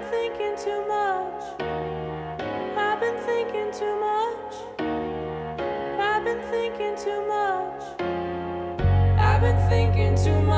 been thinking too much. I've been thinking too much. I've been thinking too much. I've been thinking too much.